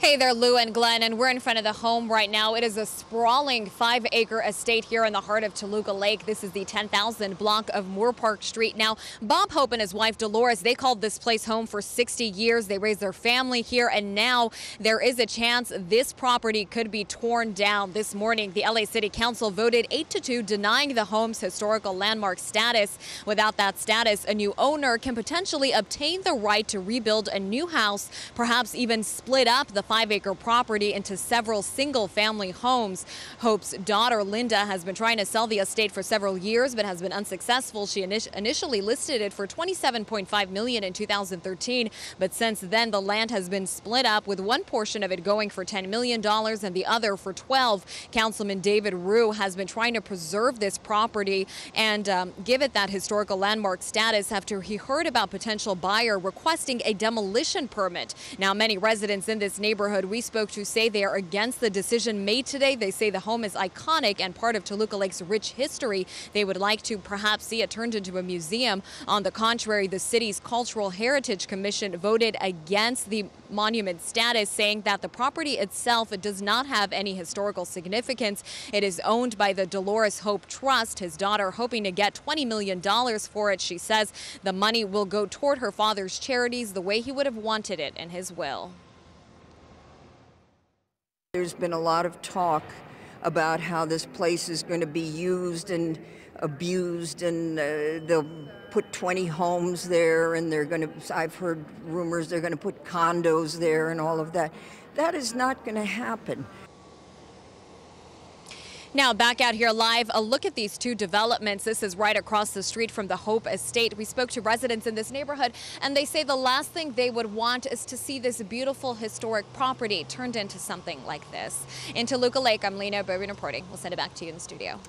Hey there, Lou and Glenn, and we're in front of the home right now. It is a sprawling five acre estate here in the heart of Toluca Lake. This is the 10,000 block of Moorpark Street. Now, Bob Hope and his wife Dolores, they called this place home for 60 years. They raised their family here, and now there is a chance this property could be torn down. This morning, the LA City Council voted 8 to 2, denying the home's historical landmark status. Without that status, a new owner can potentially obtain the right to rebuild a new house, perhaps even split up the five acre property into several single family homes. Hope's daughter, Linda, has been trying to sell the estate for several years, but has been unsuccessful. She initially listed it for 27.5 million in 2013, but since then the land has been split up with one portion of it going for 10 million dollars and the other for 12. Councilman David Ryu has been trying to preserve this property and um, give it that historical landmark status after he heard about potential buyer requesting a demolition permit. Now, many residents in this neighborhood neighborhood we spoke to say they are against the decision made today. They say the home is iconic and part of Toluca Lake's rich history. They would like to perhaps see it turned into a museum. On the contrary, the city's Cultural Heritage Commission voted against the monument status, saying that the property itself does not have any historical significance. It is owned by the Dolores Hope Trust, his daughter hoping to get $20 million for it. She says the money will go toward her father's charities the way he would have wanted it in his will. There's been a lot of talk about how this place is going to be used and abused and uh, they'll put 20 homes there and they're going to I've heard rumors they're going to put condos there and all of that. That is not going to happen. Now back out here live, a look at these two developments. This is right across the street from the Hope Estate. We spoke to residents in this neighborhood and they say the last thing they would want is to see this beautiful historic property turned into something like this. In Toluca Lake, I'm Ellina Abovian reporting. We'll send it back to you in the studio.